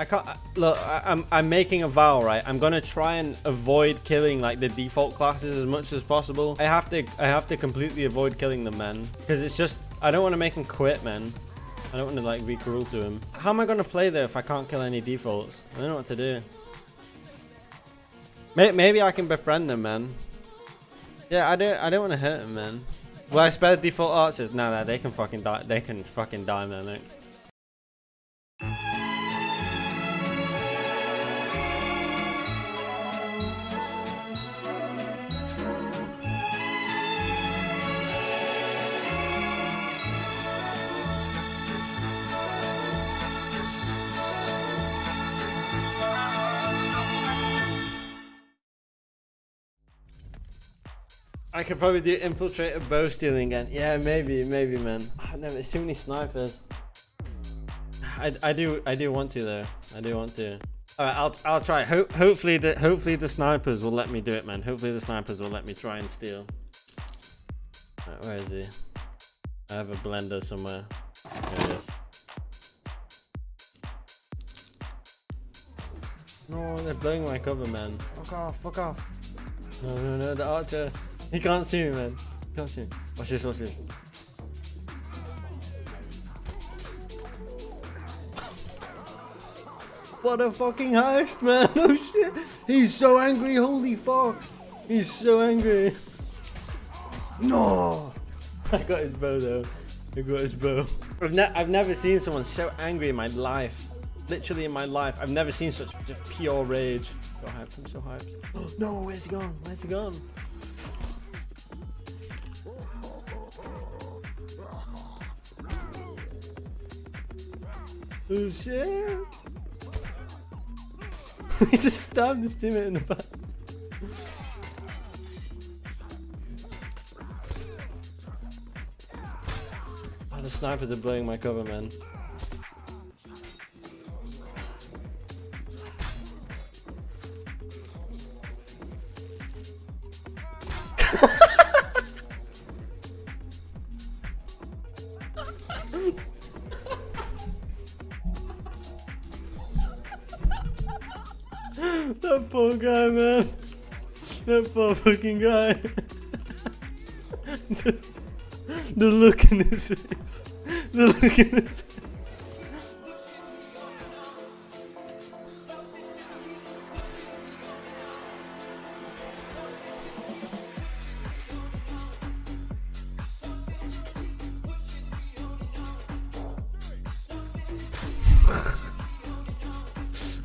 I can't look. I, I'm I'm making a vow, right? I'm gonna try and avoid killing like the default classes as much as possible. I have to I have to completely avoid killing them, man, because it's just I don't want to make him quit, man. I don't want to like be cruel to him. How am I gonna play there if I can't kill any defaults? I don't know what to do. May- Maybe I can befriend them, man. Yeah, I don't I don't want to hurt him, man. Will I spare the default archers? No, no, they can fucking die. They can fucking die, man. Like, could probably do infiltrator bow stealing again. Yeah, maybe, maybe, man. Ah, No, there's too many snipers. I, I do I do want to though. I do want to. All right, I'll I'll try. Ho hopefully the hopefully the snipers will let me do it, man. Hopefully the snipers will let me try and steal. Alright, where is he? I have a blender somewhere. There it is. No, they're blowing my cover, man. Fuck off, fuck off. No, no, no, the archer. He can't see me, man. He can't see me. Watch this, watch this. What a fucking heist, man. Oh shit. He's so angry, holy fuck. He's so angry. No. I got his bow though. I got his bow. I've, ne- I've never seen someone so angry in my life. Literally in my life. I've never seen such pure rage. So hyped, I'm so hyped. no, where's he gone? Where's he gone? Oh shit! he just stabbed his teammate in the back. Oh, the snipers are blowing my cover, man. Guy, man. That poor fucking guy. the, the look in his face. The look in his face.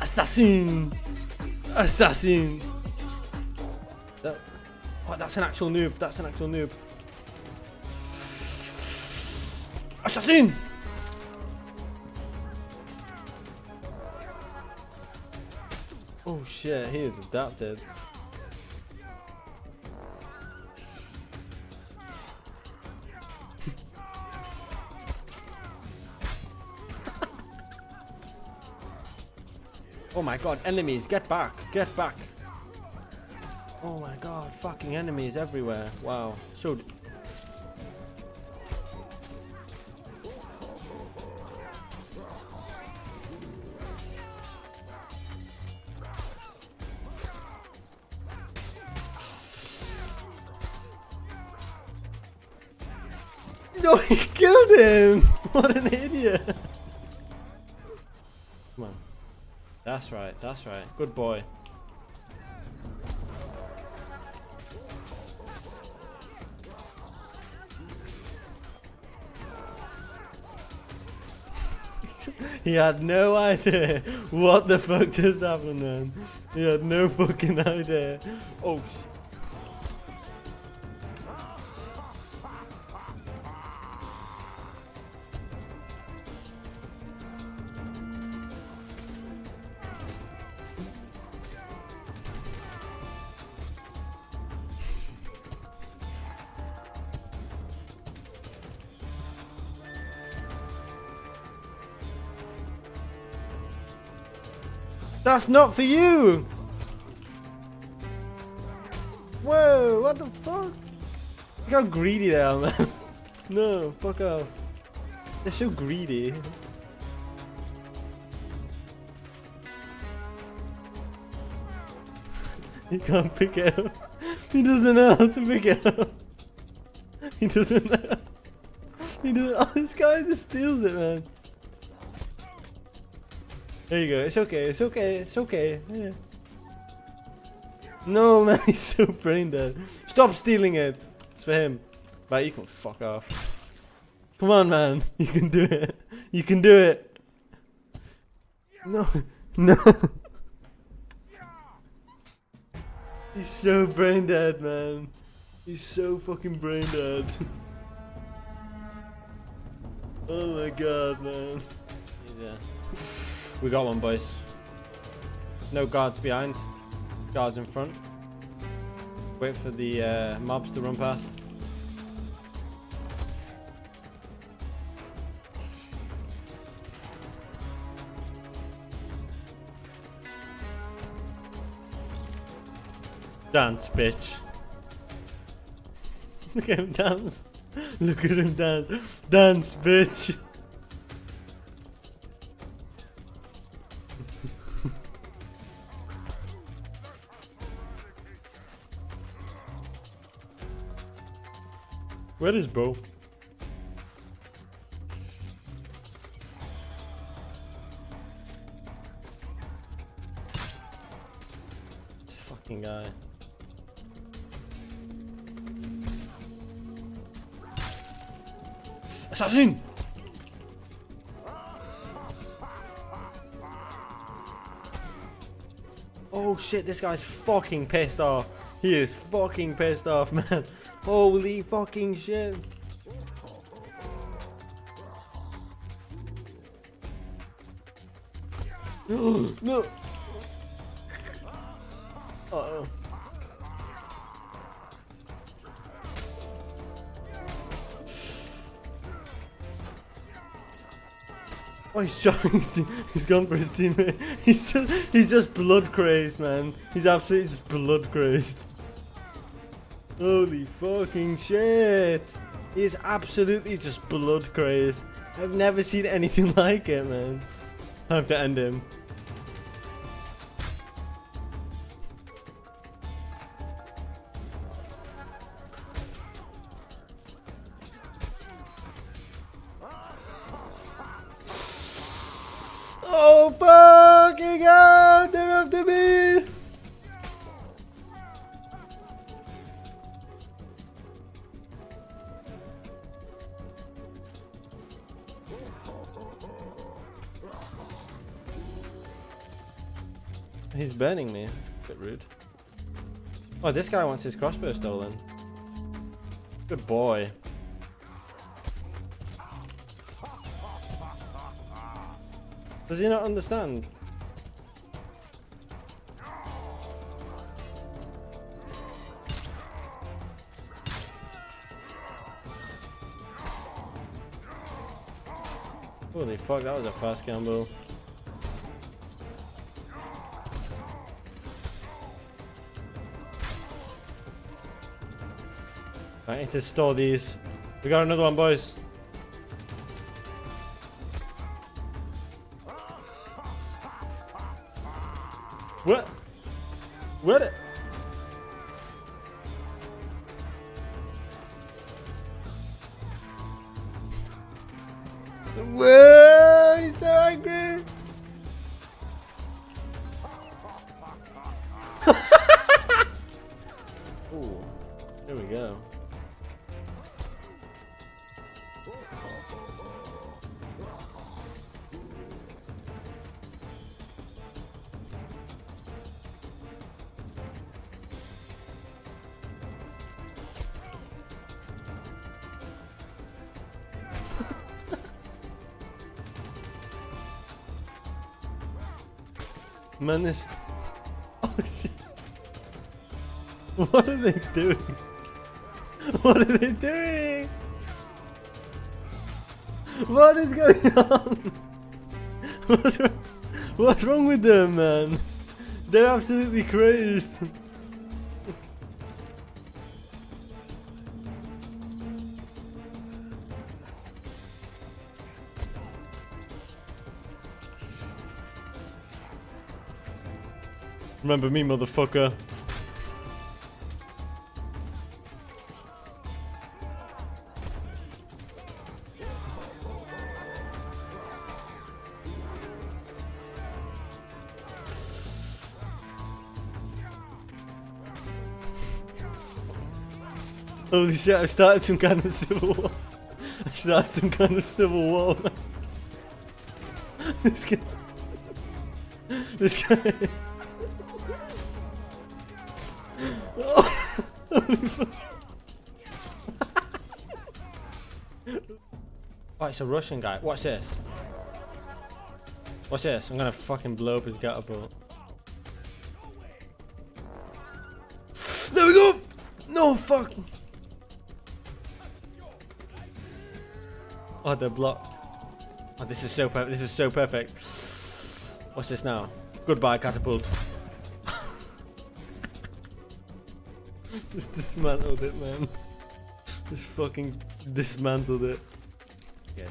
Assassin! Assassin! That, oh, that's an actual noob. That's an actual noob. Assassin! Oh shit, he is adapted. Oh my god, enemies, get back, get back. Oh my god, fucking enemies everywhere. Wow. So. No, he killed him! What an idiot! Come on. That's right, that's right. Good boy. he had no idea what the fuck just happened, man. He had no fucking idea. Oh, sh- That's not for you! Whoa, what the fuck? Look how greedy they are, man. no, fuck off. They're so greedy. he can't pick it up. He doesn't know how to pick it up. He doesn't know. He doesn't. Oh, this guy just steals it, man. There you go. It's okay. It's okay. It's okay. Yeah. No, man. He's so brain dead. Stop stealing it. It's for him. Right, you can fuck off. Come on, man. You can do it. You can do it. No. No. He's so brain dead, man. He's so fucking brain dead. oh my god, man. Yeah. We got one, boys. No guards behind. Guards in front. Wait for the uh, mobs to run past. Dance, bitch. Look at him dance. Look at him dance. Dance, bitch. Where is Bo? This fucking guy. Assassin! Oh shit, this guy's fucking pissed off. He is fucking pissed off, man. Holy fucking shit. no. Uh oh. Oh, he's shot. he's gone for his teammate. He's just, he's just blood crazed, man. He's absolutely just blood crazed. Holy fucking shit! He is absolutely just blood crazed. I've never seen anything like it, man. Time to end him. He's burning me. That's a bit rude. Oh, this guy wants his crossbow stolen. Good boy. Does he not understand? Holy fuck, that was a fast gamble. I need to store these. We got another one, boys. What? What? Whoa, Man, this. Oh shit. What are they doing? What are they doing? What is going on? What's wrong, what's wrong with them, man? They're absolutely crazed. Remember me, motherfucker. Holy shit, I've started some kind of civil war. I've started some kind of civil war. this guy. This guy. oh. It's a Russian guy. Watch this. Watch this. I'm gonna fucking blow up his catapult. There we go! No, fuck! Oh, they're blocked. Oh, this is so perfect. This is so perfect. What's this now? Goodbye, catapult. Just dismantled it, man. Just fucking dismantled it. Okay.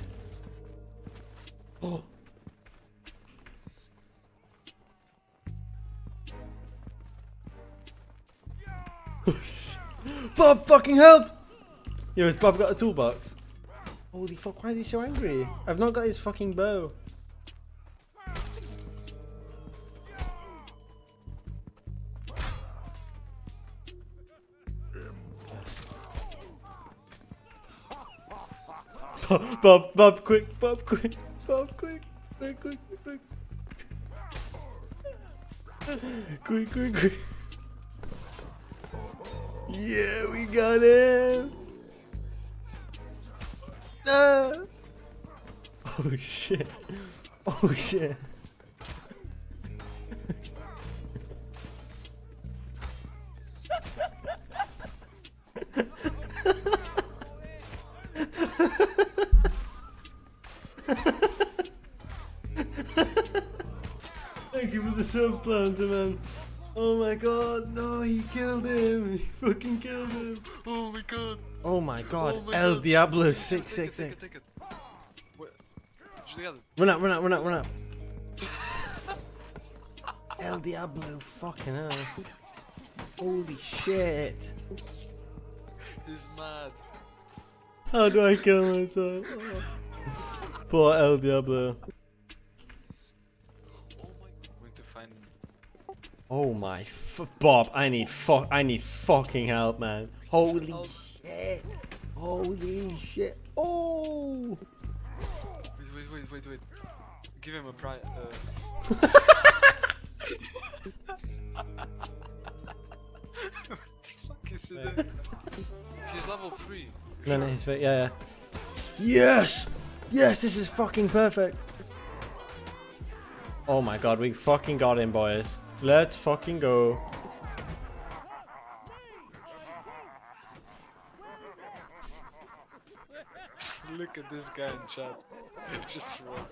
Oh. Bob, fucking help! Yo, has Bob got a toolbox? Holy fuck, why is he so angry? I've not got his fucking bow. Bob, Bob, quick, Bob, quick, Bob, quick, quick, quick, quick, quick, quick, quick. Yeah, we got him. Ah. Oh shit. Oh shit. Thank you for the sub planter, man. Oh my god, no, he killed him. He fucking killed him. Oh my god. Oh my god, Oh my El God. Diablo Take it, 666. take it, take it. Wait, desliga. Run up, run up, run up, run up. El Diablo, fucking hell. Holy shit. He's mad. How do I kill myself? Poor El Diablo. Find. Oh my f Bob, I need fuck I need fucking help, man. Holy Help. shit. Holy shit. Oh. Wait, wait, wait, wait, wait. Give him a prize. Uh... what the fuck is it? doing? He's level 3. No, no, he's fit. Yeah, yeah. Yes! Yes, this is fucking perfect. Oh my god, we fucking got him, boys. Let's fucking go. Look at this guy in chat. Just roll down.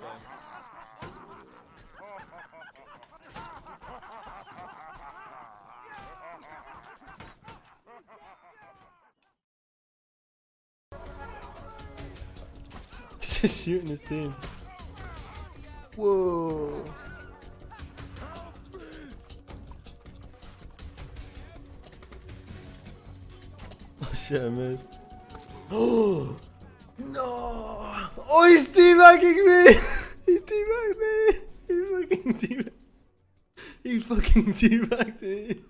He's just shooting his team. Whoa. Shit, I missed. Oh no! Oh, he's teabagging me! he teabagged me! He fucking teabagged. He fucking teabagged me.